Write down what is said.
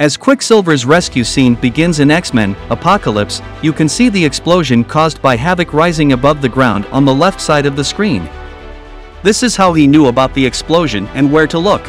As Quicksilver's rescue scene begins in X-Men, Apocalypse, you can see the explosion caused by Havok rising above the ground on the left side of the screen. This is how he knew about the explosion and where to look.